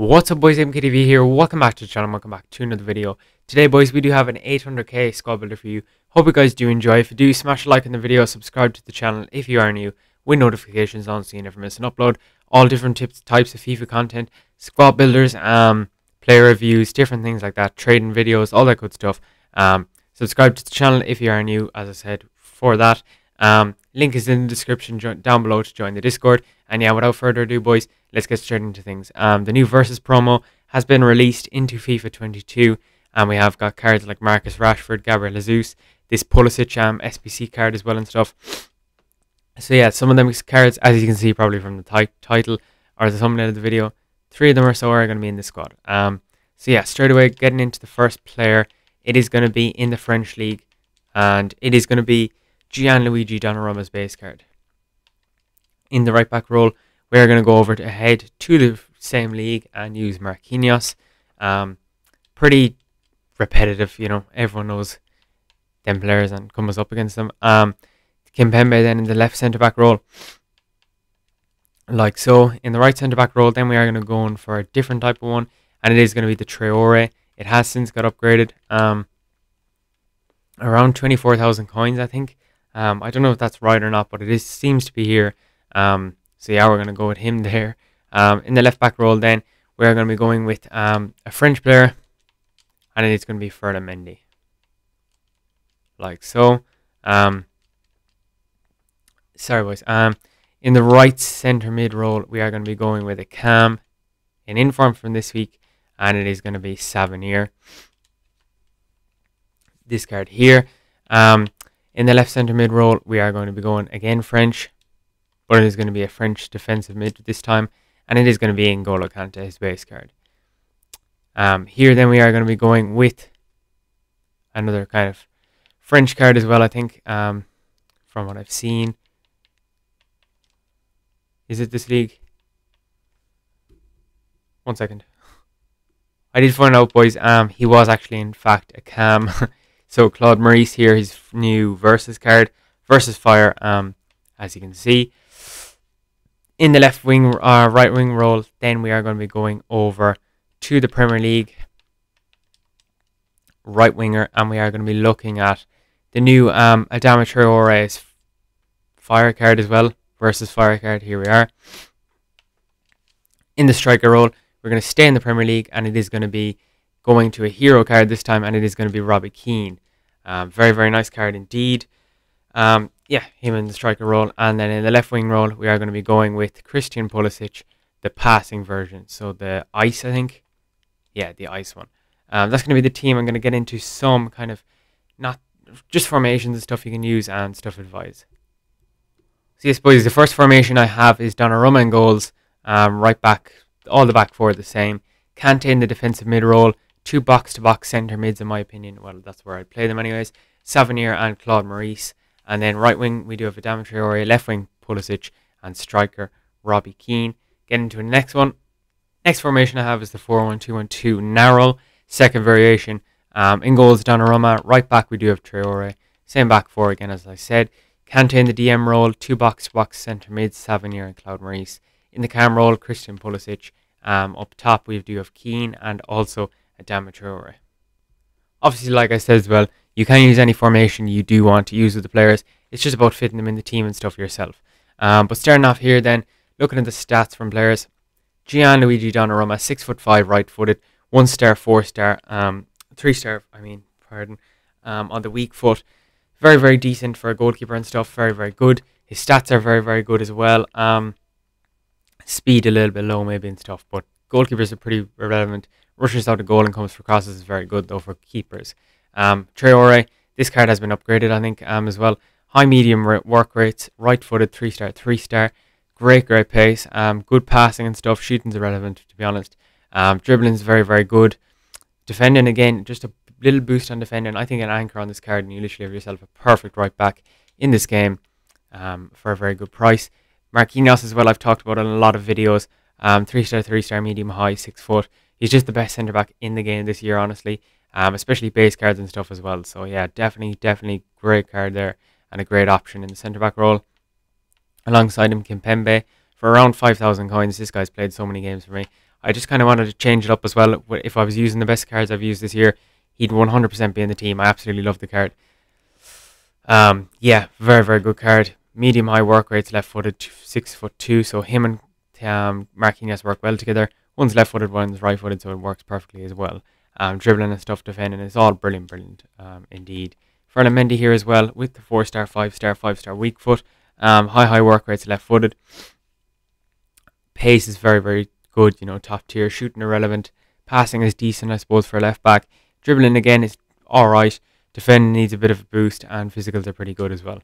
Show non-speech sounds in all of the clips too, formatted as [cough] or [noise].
What's up boys, MKTV here, welcome back to the channel, welcome back to another video. Today boys, we do have an 800k squad builder for you. Hope you guys do enjoy. If you do, smash a like on the video, subscribe to the channel if you are new, with notifications on so you never miss an upload. All different tips, types of FIFA content, squad builders, um, player reviews, different things like that, trading videos, all that good stuff. Um, subscribe to the channel if you are new, as I said, for that. Um, link is in the description down below to join the Discord. And yeah, without further ado, boys, let's get straight into things. Um, the new Versus promo has been released into FIFA 22, and we have got cards like Marcus Rashford, Gabriel Jesus, this Pulisic um, SBC card as well and stuff. So yeah, some of them cards, as you can see probably from the title or the thumbnail of the video, three of them or so are going to be in the squad. Um, so yeah, straight away getting into the first player, it is going to be in the French league, and it is going to be Gianluigi Donnarumma's base card. In the right back role, we are going to go over to head to the same league and use Marquinhos. Um, pretty repetitive, you know, everyone knows them players and comes up against them. Um, Kimpembe then in the left centre back role. Like so, in the right centre back role, then we are going to go in for a different type of one, and it is going to be the Traore. It has since got upgraded. Um, around 24,000 coins, I think. Um, I don't know if that's right or not, but it is seems to be here. Um, so yeah, we're going to go with him [laughs] there. Um, in the left back role, then we're going to be going with um, a French player, and it's going to be Ferland Mendy, like so. Um, sorry, boys. Um, in the right centre mid role, we are going to be going with a Cam, an inform from this week, and it is going to be Savanier. This card here. Um, in the left centre mid role, we are going to be going again French, but it is going to be a French defensive mid this time, and it is going to be N'Golo Kante, his base card. Um, here then we are going to be going with another kind of French card as well, I think, um, from what I've seen. Is it this league? One second. [laughs] I did find out, boys. Um, he was actually, in fact, a cam. [laughs] So Claude Maurice here, his new versus card, versus fire, um, as you can see. In the left wing, uh, right wing role, then we are going to be going over to the Premier League right winger, and we are going to be looking at the new um, Adama Traore's fire card as well, versus fire card. Here we are. In the striker role, we're going to stay in the Premier League, and it is going to be going to a hero card this time, and it is going to be Robbie Keane. Um, very, very nice card indeed. Um, yeah, him in the striker role. And then in the left wing role, we are going to be going with Christian Pulisic, the passing version. So the ice, I think. Yeah, the ice one. Um, that's going to be the team. I'm going to get into some kind of, not just formations and stuff you can use and stuff advice. So yes, boys, the first formation I have is Donnarumma in goals. Um, right back, all the back four the same. Kante in the defensive mid role two box to box centre mids, in my opinion. Well, that's where I'd play them, anyways. Savanier and Claude Maurice. And then right wing, we do have Adama Traore, left wing, Pulisic, and striker, Robbie Keane. Getting into the next one. Next formation I have is the 4 1 2 1 2 narrow. Second variation. Um, in goals, Donnarumma. Right back, we do have Traore. Same back four again, as I said. Kante in the DM role, two box box centre mids, Savanier and Claude Maurice. In the cam role, Christian Pulisic. Um, up top, we do have Keane and also Adama Traore. Obviously, like I said as well, you can use any formation you do want to use with the players. It's just about fitting them in the team and stuff yourself. Um, but starting off here, then looking at the stats from players, Gianluigi Donnarumma, six foot five, right footed, one star, four star, um, three star. I mean, pardon, um, on the weak foot. Very, very decent for a goalkeeper and stuff. Very, very good. His stats are very, very good as well. Um, speed a little bit low maybe and stuff, but goalkeepers are pretty irrelevant rushes out a goal and comes for crosses is very good though for keepers. Um, this card has been upgraded I think um, as well. High medium work rates, right footed, three star, three star. Great, great pace. Um, good passing and stuff. Shooting's irrelevant to be honest. Um, dribbling's very, very good. Defending again, just a little boost on defending. I think an anchor on this card, and you literally have yourself a perfect right back in this game um, for a very good price. Marquinhos as well. I've talked about in a lot of videos. Um, three star, three star, medium, high, six foot he's just the best centre back in the game this year, honestly. Um, especially base cards and stuff as well. So yeah, definitely, definitely great card there and a great option in the centre back role. Alongside him, Kimpembe for around 5,000 coins. This guy's played so many games for me. I just kind of wanted to change it up as well. If I was using the best cards I've used this year, he'd 100% be in the team. I absolutely love the card. Um, yeah, very, very good card. Medium high work rates, left footed, six foot two. So him and um, Marquinhos work well together. One's left footed, one's right footed, so it works perfectly as well. Um, dribbling and stuff, defending, it's all brilliant, brilliant um, indeed. Ferland Mendy here as well with the four star, five star, five star weak foot. Um, high, high work rates, left footed. Pace is very, very good, you know, top tier. Shooting irrelevant. Passing is decent, I suppose, for a left back. Dribbling again is alright. Defending needs a bit of a boost, and physicals are pretty good as well.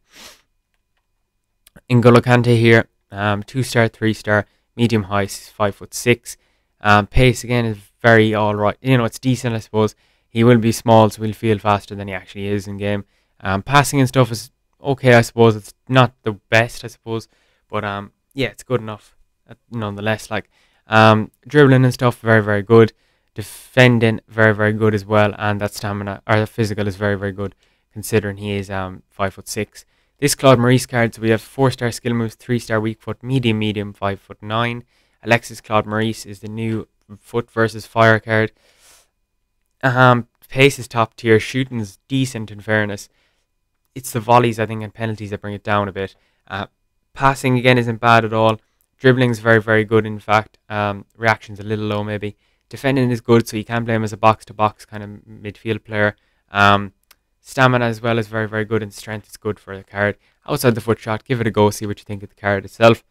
N'Golo Kante here, um, two star, three star, medium height, five foot six. Um, pace again is very alright. You know, it's decent, I suppose. He will be small, so he'll feel faster than he actually is in game. Um, passing and stuff is okay, I suppose. It's not the best, I suppose, but um, yeah, it's good enough uh, nonetheless. Like um, dribbling and stuff, very very good. Defending, very very good as well, and that stamina or the physical is very very good, considering he is um five foot six. This Claude Maurice card, so we have four star skill moves, three star weak foot, medium medium, five foot nine. Alexis Claude Maurice is the new FUT versus fire card. Um, pace is top tier, shooting is decent in fairness it's the volleys, I think, and penalties that bring it down a bit. Uh, passing again isn't bad at all. Dribbling is very, very good. In fact, um, reactions a little low maybe. Defending is good, so you can play him as a box to box kind of midfield player. Um, stamina as well is very, very good, and strength is good for the card. Outside the foot shot, give it a go, see what you think of the card itself.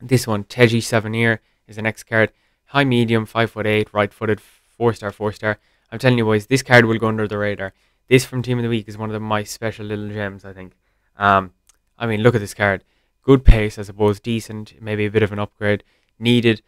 This one, Teji Savanier, is the next card. High medium, five foot eight, right footed, four star, four star. I'm telling you boys, this card will go under the radar. This from Team of the Week is one of the, my special little gems, I think. Um, I mean, look at this card. Good pace, I suppose, decent, maybe a bit of an upgrade needed.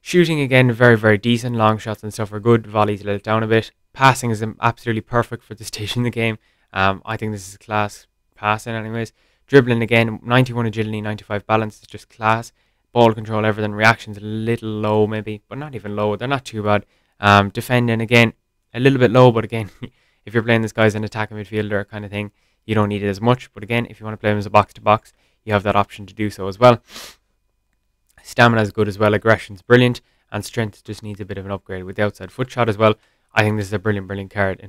Shooting again, very, very decent. Long shots and stuff are good. Volleys let it down a bit. Passing is absolutely perfect for the [laughs] stage in the game. Um, I think this is class passing, anyways. Dribbling again, 91 agility, 95 balance is just class. Ball control, everything. Reactions a little low, maybe, but not even low. They're not too bad. Um, defending again, a little bit low, but again, [laughs] if you're playing this guy as an attacking midfielder kind of thing, you don't need it as much. But again, if you want to play him as a box to box, you have that option to do so as well. Stamina is good as well. Aggression's brilliant, and strength just needs a bit of an upgrade with the outside foot shot as well. I think this is a brilliant, brilliant card.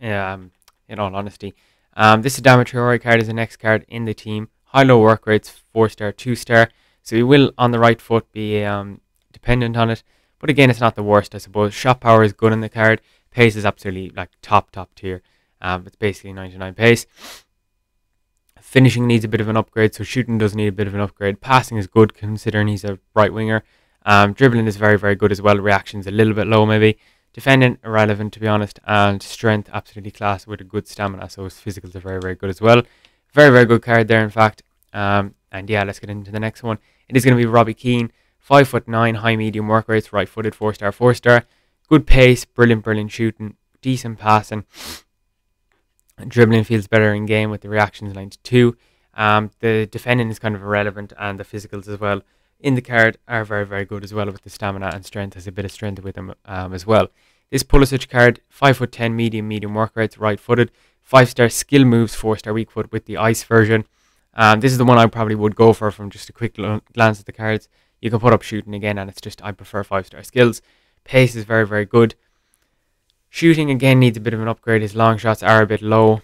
In um, in all honesty, um, this Adama Traore card is the next card in the team. High low work rates, four star, two star. So he will on the right foot be um, dependent on it. But again, it's not the worst, I suppose. Shot power is good in the card. Pace is absolutely like top, top tier. Um, it's basically 99 pace. Finishing needs a bit of an upgrade, so shooting does need a bit of an upgrade. Passing is good considering he's a right winger. Um, dribbling is very, very good as well. Reactions a little bit low, maybe. Defending irrelevant to be honest, and strength absolutely class with a good stamina. So his physicals are very, very good as well. Very, very good card there, in fact. Um, and yeah, let's get into the next one. It is going to be Robbie Keane, five foot nine, high medium work rates, right footed, four star, four star. Good pace, brilliant, brilliant shooting, decent passing. Dribbling feels better in game with the reactions 92. Um, the defending is kind of irrelevant, and the physicals as well in the card are very, very good as well with the stamina and strength. Has a bit of strength with them um, as well. This Pulisic card, 5 foot 10 medium, medium work rates, right footed, 5 star skill moves, 4 star weak foot with the ice version. Um, this is the one I probably would go for from just a quick glance at the cards. You can put up shooting again, and it's just I prefer 5 star skills. Pace is very, very good. Shooting again needs a bit of an upgrade. His long shots are a bit low.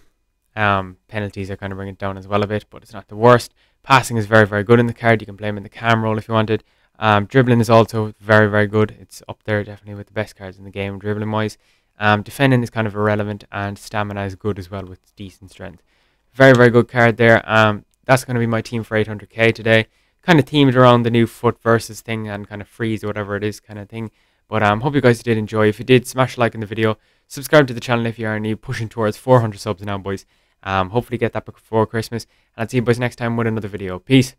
Um, penalties are kind of bringing it down as well a bit, but it's not the worst. Passing is very, very good in the card. You can play him in the cam role if you wanted. Um, dribbling is also very, very good. It's up there definitely with the best cards in the game, dribbling wise. Um, defending is kind of irrelevant, and stamina is good as well with decent strength. Very, very good card there. Um, that's going to be my team for 800k today. Kind of themed around the new FUT versus thing and kind of freeze or whatever it is kind of thing. But um, hope you guys did enjoy. If you did, smash a like in the video. Subscribe to the channel if you are new. Pushing towards 400 subs now, boys. Um, hopefully get that before Christmas. And I'll see you boys next time with another video. Peace.